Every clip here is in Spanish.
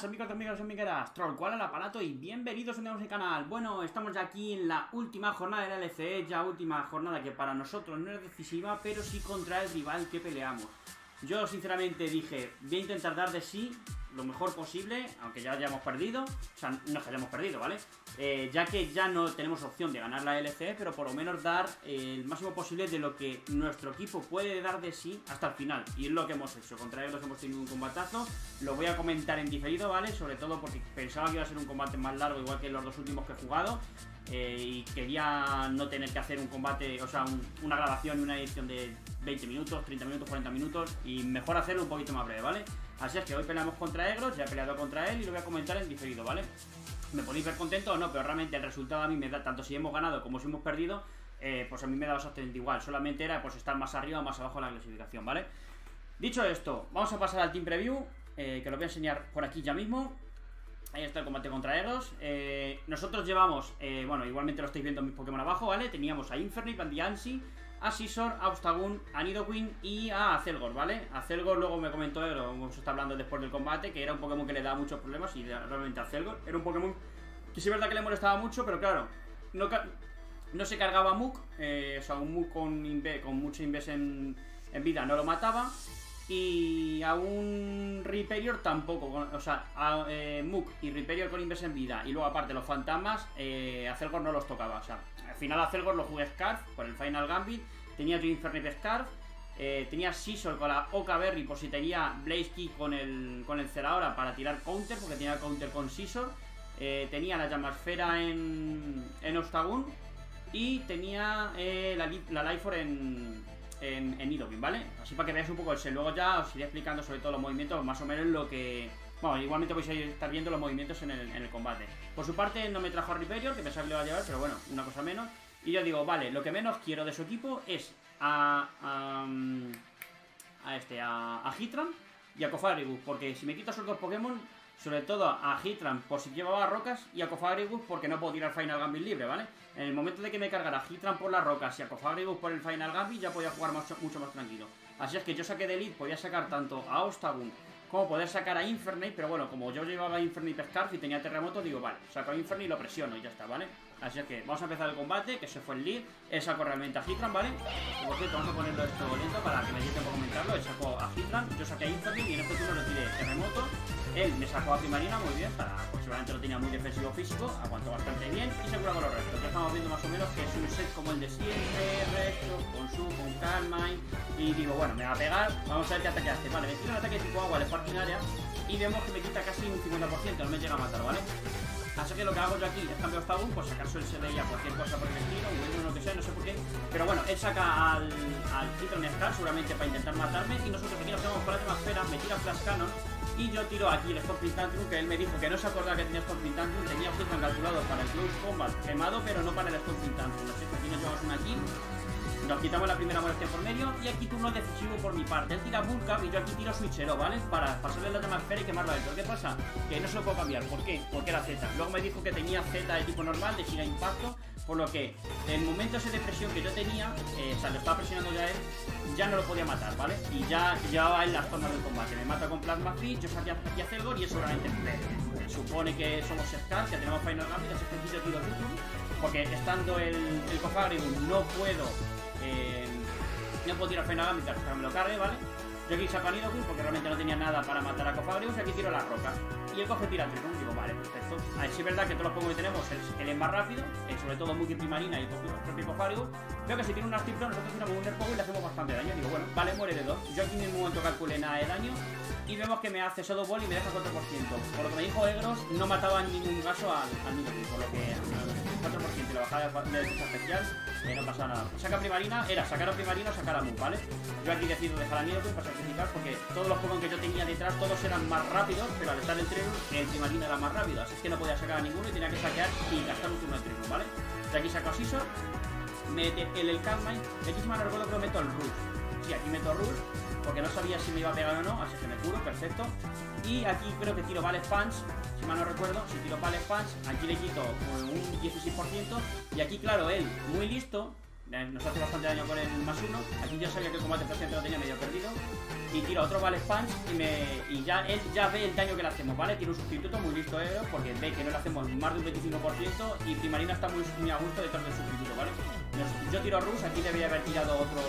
Buenas amigos, amigos, amigueras, Troll, ¿cuál el aparato? Y bienvenidos a nuevo canal. Bueno, estamos ya aquí en la última jornada del LCE, ya última jornada que para nosotros no es decisiva, pero sí contra el rival que peleamos. Yo sinceramente dije, voy a intentar dar de sí lo mejor posible, aunque ya hayamos perdido, o sea, no es que hayamos perdido, ¿vale? Eh, ya que ya no tenemos opción de ganar la LCE, pero por lo menos dar eh, el máximo posible de lo que nuestro equipo puede dar de sí hasta el final. Y es lo que hemos hecho. Contra ellos hemos tenido un combatazo. Lo voy a comentar en diferido, ¿vale? Sobre todo porque pensaba que iba a ser un combate más largo, igual que los dos últimos que he jugado. Eh, y quería no tener que hacer un combate, o sea, una grabación y una edición de 20 minutos, 30 minutos, 40 minutos. Y mejor hacerlo un poquito más breve, ¿vale? Así es que hoy peleamos contra Egros, ya he peleado contra él y lo voy a comentar en diferido, ¿vale? Me podéis ver contento o no, pero realmente el resultado a mí me da, tanto si hemos ganado como si hemos perdido, eh, pues a mí me da exactamente igual. Solamente era pues estar más arriba o más abajo en la clasificación, ¿vale? Dicho esto, vamos a pasar al Team Preview, eh, que lo voy a enseñar por aquí ya mismo. Ahí está el combate contra Egros. Eh, nosotros llevamos, bueno, igualmente lo estáis viendo en mis Pokémon abajo, ¿vale? Teníamos a Inferno, a Diancie, a Scizor, a Obstagoon, a Nidoqueen y a Acelgor, ¿vale? Acelgor luego me comentó, lo hemos estado hablando después del combate, que era un Pokémon que le daba muchos problemas y realmente Acelgor era un Pokémon que sí es verdad que le molestaba mucho, pero claro, no, no se cargaba Muk, eh, o sea, un Muk con, mucho Inves en, vida no lo mataba. Y a un Riperior tampoco, o sea, a eh, Muk y Riperior con Inves en vida y luego aparte los fantasmas, eh, Acelgor no los tocaba, o sea, al final Acelgor lo jugué Scarf por el Final Gambit, tenía yo Infernip Scarf, eh, tenía Scizor con la Oca Berry por si tenía Blaze Key con el, con el Ceradora para tirar counter, porque tenía counter con Scizor, eh, tenía la llamasfera en, en Ostagun y tenía eh, la, la Life en, en, en ¿vale? Así para que veáis un poco ese. Luego ya os iré explicando sobre todo los movimientos, más o menos lo que... Bueno, igualmente vais a estar viendo los movimientos en el, el combate. Por su parte no me trajo a Riperior, que pensaba que lo iba a llevar, pero bueno, una cosa menos. Y yo digo, vale, lo que menos quiero de su equipo es a... a, a este, a, a Hitran y a Cofagrigus, porque si me quito esos dos Pokémon sobre todo a Hitran por si llevaba rocas y a Cofagrigus porque no puedo tirar Final Gambit libre, ¿vale? En el momento de que me cargara Hitran por las rocas y a Cofagrigus por el Final Gambit ya podía jugar mucho, mucho más tranquilo. Así es que yo saqué de Elite, podía sacar tanto a Ostagun como poder sacar a Infernape, pero bueno, como yo llevaba Infernape Scarf y tenía terremoto, digo, vale, saco a Infernape y lo presiono y ya está, ¿vale? Así que vamos a empezar el combate, que se fue el lead, él sacó realmente a Hitran, ¿vale? Por cierto, vamos a ponerlo esto lento para que me tiempo a comentarlo, él sacó a Hitran, yo saqué a Infernape y en este turno lo tiré terremoto, él me sacó a Primarina muy bien, para, pues seguramente lo tenía muy defensivo físico, aguantó bastante bien y se cura con los restos. Ya estamos viendo más o menos que es un set como el de siempre, resto, con su, con Calmine. Y digo, bueno, me va a pegar, vamos a ver qué ataque hace. Vale, me tira un ataque tipo agua de parking área y vemos que me quita casi un 50%, no me llega a matar, ¿vale? Así que lo que hago yo aquí es cambiar hasta un, pues sacar su SD a cualquier cosa por el estilo, un lo que sea, no sé por qué. Pero bueno, él saca al, al Scar seguramente para intentar matarme y nosotros aquí nos quedamos con la esfera, me tira Flash Cannon y yo tiro aquí el Scorpion Tantrum, que él me dijo que no se acordaba que tenía Scorpion Tantrum, tenía Hitman calculado para el Close Combat quemado, pero no para el Scorpion Tantrum. Así que aquí nos llevamos una kill. Nos quitamos la primera muerte por medio y aquí turno decisivo por mi parte. Él tira Vulcan y yo aquí tiro Switchero, ¿vale? Para pasarle la esfera y quemarlo a él. ¿Pero qué pasa? Que no se lo puedo cambiar. ¿Por qué? Porque era Z. Luego me dijo que tenía Z de tipo normal, de gira impacto. Por lo que el momento ese de presión que yo tenía, eh, o sea, lo estaba presionando ya él, ya no lo podía matar, ¿vale? Y ya llevaba él las formas del combate. Me mata con Plasma Fish, yo saqué aquí a Celgor y eso realmente me supone que somos Scar, que tenemos Final así que yo tiro porque estando el, el no puedo no puedo tirar Final Gambit hasta que me lo cargue, ¿vale? Yo aquí saco a Nidoqueen porque realmente no tenía nada para matar a Cofagrigus y aquí tiro las rocas. Y él coge tira Triton, digo, vale, perfecto. A ver, si es verdad que todos los Pokémon que tenemos, él, es más rápido, eh, sobre todo muy Primarina y propio Cofagrigus. Creo que si tiene un Astipro, nosotros tiramos un Nerfogo y le hacemos bastante daño. Digo, bueno, vale, muere de dos. Yo aquí en ningún momento calculé nada de daño y vemos que me hace Shadow Ball y me deja 4%. Por lo que me dijo Egros, no mataba en ningún caso al, al por lo que 4% y la bajada de defensa especial eh, no pasa nada. Saca primarina, era sacar a primarina o sacar a Moon, ¿vale? Yo aquí decido dejar a Nidoqueen para sacrificar porque todos los Pokémon que yo tenía detrás, todos eran más rápidos, pero al estar en Tribune, el primarina era más rápido, así es que no podía sacar a ninguno y tenía que saquear y gastar un turno de ¿vale? De aquí saco a Scizor, mete el, el Calmine, aquí no recuerdo que meto el Rush. Sí, aquí meto Rush, porque no sabía si me iba a pegar o no, así que me curo, perfecto. Y aquí creo que tiro Vale Punch, si mal no recuerdo, si tiro Vale Punch, aquí le quito un 16%, y aquí claro, él, muy listo, nos hace bastante daño con el más uno. Aquí ya sabía que el combate presente lo tenía medio perdido. Y tiro otro Vale Punch y, me, y ya él ya ve el daño que le hacemos, ¿vale? Tiene un sustituto muy listo, eh, porque ve que no le hacemos más de un 25% y Primarina está muy, a gusto detrás del sustituto, ¿vale? yo tiro Rus, aquí debería haber tirado otro,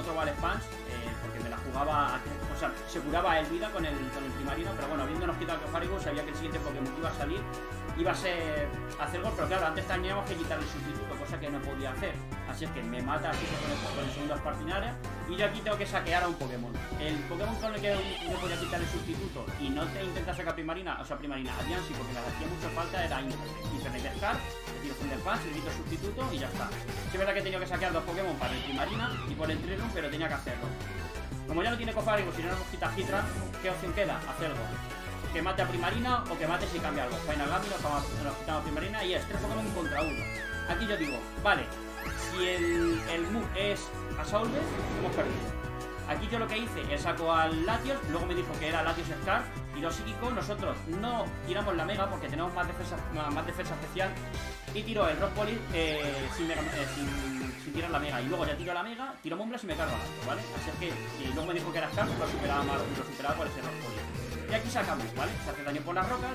otro Vale Punch, eh, porque me la jugaba, o sea, se curaba el vida con el, con el Primarino, pero bueno, habiéndonos quitado el Farigo, sabía que el siguiente Pokémon iba a salir iba a ser hacer gol, pero claro, antes teníamos que quitar el sustituto, cosa que no podía hacer. Así es que me mata así con el, con el segundo Spartinaria y yo aquí tengo que saquear a un Pokémon. El Pokémon con el que no podía quitar el sustituto y no te intenta sacar Primarina, o sea, Primarina, a sí, porque le hacía mucha falta, era Internet Scar, le tiro Thunder Punch, le sustituto y ya está. Sí es verdad que he tenido que saquear dos Pokémon para el Primarina y por el Trilum, pero tenía que hacerlo. Como ya no tiene Cofarigo, si no nos quita Hitra, ¿qué opción queda? Hacerlo que mate a Primarina o que mate si cambia algo. Final Gambit nos, quitamos Primarina y es tres Pokémon contra uno. Aquí yo digo, vale, si el, el move es Assaulve, hemos perdido. Aquí yo lo que hice es saco al Latios, luego me dijo que era Latios Scar, y lo psíquico, nosotros no tiramos la Mega porque tenemos más defensa, más defensa especial, y tiro el Rock Poly eh, sin, eh, sin, sin, tirar la Mega. Y luego ya tiro la Mega, tiro Mumblas y me cargo al ¿vale? Así es que, y luego me dijo que era Scar, lo superaba, lo superaba por ese Rock Poly. Y aquí sacamos, ¿vale? Se hace daño por las rocas.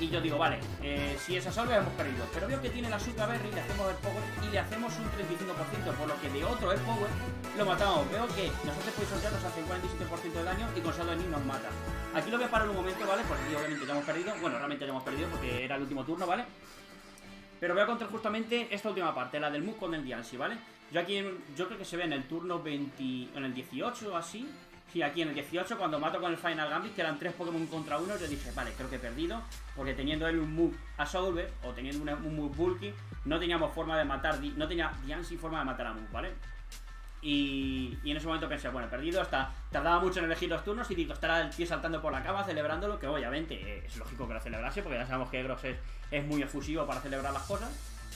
Y yo digo, vale, eh, si esa salve hemos perdido. Pero veo que tiene la Suga Berry, le hacemos el Power y le hacemos un 35%, por lo que de otro el Power lo matamos. Veo que nos hace Poison Jab, nos hace un 47% de daño y con Saldo de nos mata. Aquí lo voy a parar un momento, ¿vale? Porque obviamente ya hemos perdido. Bueno, realmente ya hemos perdido porque era el último turno, ¿vale? Pero voy a contar justamente esta última parte, la del Mook con el Diancy, ¿vale? Yo aquí, yo creo que se ve en el turno 20, en el 18 o así, Sí, aquí en el 18, cuando mato con el Final Gambit, que eran tres Pokémon contra uno, yo dije, vale, creo que he perdido, porque teniendo él un move Absolver, o teniendo un move Bulky, no teníamos forma de matar, no tenía Diancie forma de matar a Move, ¿vale? Y, en ese momento pensé, bueno, perdido, hasta tardaba mucho en elegir los turnos y digo, estará el tío saltando por la cama celebrándolo, que obviamente es lógico que lo celebrase, porque ya sabemos que Gross es, muy efusivo para celebrar las cosas.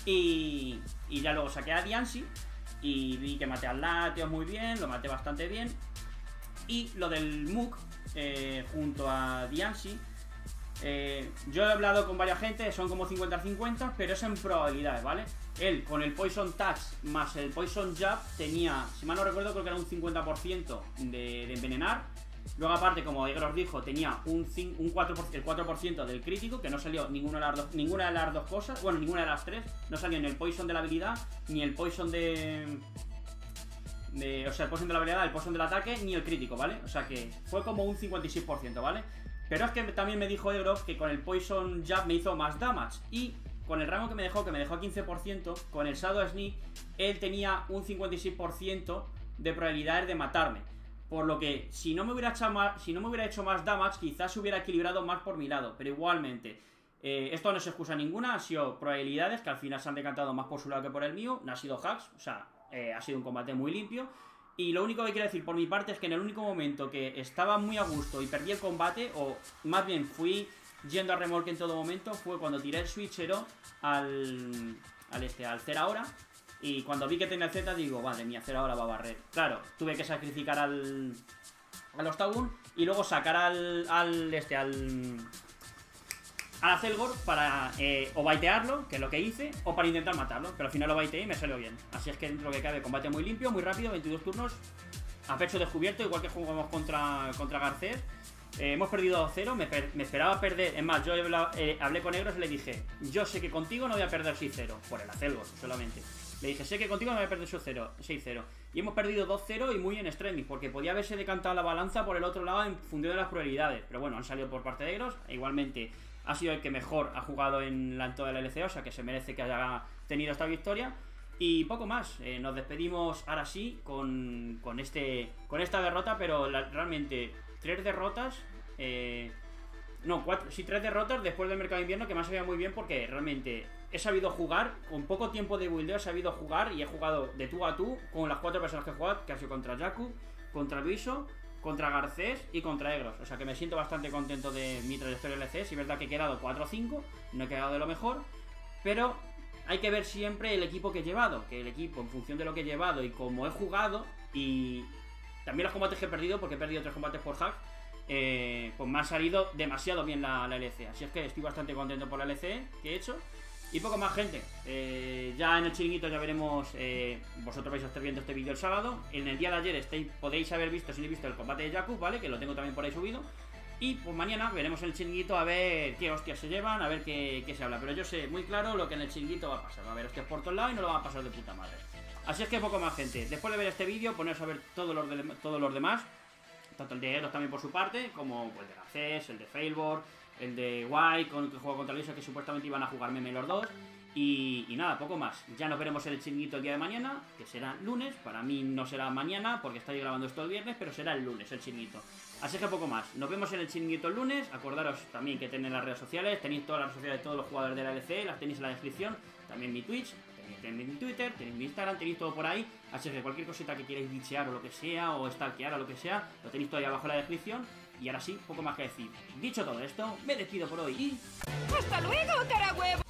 Y, y ya luego saqué a Diancie y vi que maté al Latios muy bien, lo maté bastante bien. Y lo del MOOC, eh, junto a Diancy, eh, yo he hablado con varias gente, son como 50-50, pero es en probabilidades, ¿vale? Él con el Poison Tax más el Poison Jab tenía, si mal no recuerdo, creo que era un 50% de, envenenar. Luego aparte, como Egros dijo, tenía un, un 4%, el 4% del crítico, que no salió de, ninguna de las dos cosas, bueno, ninguna de las tres, no salió ni el Poison de la habilidad, ni el Poison de, o sea, el poison de la habilidad, el poison del ataque, ni el crítico, ¿vale? O sea que fue como un 56%, ¿vale? Pero es que también me dijo Egrof que con el Poison Jab me hizo más damage. Y con el rango que me dejó, que me dejó a 15%, con el Shadow Sneak, él tenía un 56% de probabilidades de matarme. Por lo que si no me hubiera hecho más, si no me hubiera hecho más damage, quizás se hubiera equilibrado más por mi lado. Pero igualmente, eh, esto no se excusa ninguna, ha sido probabilidades que al final se han decantado más por su lado que por el mío. No ha sido hacks, o sea, eh, ha sido un combate muy limpio. Y lo único que quiero decir por mi parte es que en el único momento que estaba muy a gusto y perdí el combate, o más bien fui yendo a remolque en todo momento, fue cuando tiré el switchero al, al, este, al ahora. Y cuando vi que tenía el Z, digo, vale, mi hacer ahora va a barrer. Claro, tuve que sacrificar al, al Ostagun y luego sacar al, al, este, al, a Celgor para eh, o baitearlo, que es lo que hice, o para intentar matarlo, pero al final lo baiteé y me salió bien. Así es que dentro que cabe, combate muy limpio, muy rápido, 22 turnos, a pecho descubierto, igual que jugamos contra, contra Garcés. Eh, hemos perdido 0, me, esperaba perder. Es más, yo eh, hablé con Negros y le dije: Yo sé que contigo no voy a perder 6-0, por el Acelgor solamente. Le dije: Sé que contigo no voy a perder 6-0. Y hemos perdido 2-0 y muy en extremis, porque podía haberse decantado la balanza por el otro lado en función de las probabilidades. Pero bueno, han salido por parte de Negros. Igualmente, ha sido el que mejor ha jugado en la, toda la LC, o sea que se merece que haya tenido esta victoria. Y poco más, eh, nos despedimos ahora sí con, con, este, con esta derrota, pero realmente tres derrotas, eh, no, cuatro, sí, tres derrotas después del mercado de invierno que me ha salido muy bien porque realmente he sabido jugar, con poco tiempo de buildeo he sabido jugar y he jugado de tú a tú con las cuatro personas que he jugado, que ha sido contra Jakub, contra Luiso contra Garcés y contra Egros. O sea que me siento bastante contento de mi trayectoria LC. Si es verdad que he quedado 4-5, no he quedado de lo mejor, pero hay que ver siempre el equipo que he llevado. Que el equipo, en función de lo que he llevado y cómo he jugado, y también los combates que he perdido, porque he perdido tres combates por hack, eh, pues me ha salido demasiado bien la, la, LC. Así es que estoy bastante contento por la LC que he hecho. Y poco más, gente. Eh, ya en el chiringuito ya veremos. Eh, vosotros vais a estar viendo este vídeo el sábado. En el día de ayer estáis, podéis haber visto, si no he visto, el combate de Jakub, ¿vale? Que lo tengo también por ahí subido. Y pues mañana veremos en el chiringuito a ver qué hostias se llevan, a ver qué, qué, se habla. Pero yo sé muy claro lo que en el chiringuito va a pasar. Va a haber hostias por todos lados y no lo va a pasar de puta madre. Así es que poco más, gente. Después de ver este vídeo, poneros a ver todos los, de, todos los demás. Tanto el de Eros también por su parte, como el de la CES, el de Failboard, el de White, con que juego contra Lisa, que supuestamente iban a jugar meme los dos. Y, y, nada, poco más. Ya nos veremos en el chinguito el día de mañana, que será lunes. Para mí no será mañana, porque estoy grabando esto el viernes, pero será el lunes el chinguito. Así que poco más. Nos vemos en el chinguito el lunes. Acordaros también que tenéis las redes sociales. Tenéis todas las redes sociales de todos los jugadores de la LCE, las tenéis en la descripción. También mi Twitch, tenéis mi Twitter, tenéis mi Instagram, tenéis todo por ahí. Así que cualquier cosita que queráis bichear o lo que sea, o stalkear o lo que sea, lo tenéis todo ahí abajo en la descripción. Y ahora sí, poco más que decir. Dicho todo esto, me despido por hoy y... ¡Hasta luego, cara huevo!